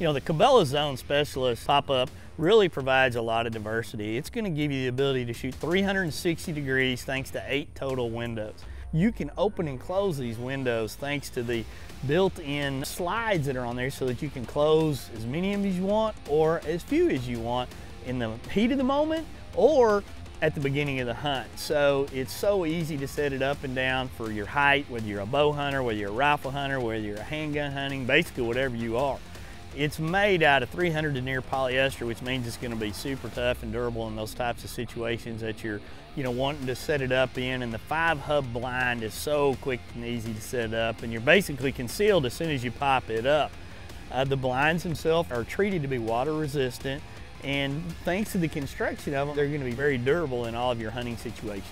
You know, the Cabela Zonz Specialist pop-up really provides a lot of diversity. It's gonna give you the ability to shoot 360 degrees thanks to eight total windows. You can open and close these windows thanks to the built-in slides that are on there so that you can close as many of them as you want or as few as you want in the heat of the moment or at the beginning of the hunt. So it's so easy to set it up and down for your height, whether you're a bow hunter, whether you're a rifle hunter, whether you're a handgun hunting, basically whatever you are. It's made out of 300 denier polyester, which means it's going to be super tough and durable in those types of situations that you're, you know, wanting to set it up in. And the five hub blind is so quick and easy to set up, and you're basically concealed as soon as you pop it up. Uh, the blinds themselves are treated to be water resistant, and thanks to the construction of them, they're going to be very durable in all of your hunting situations.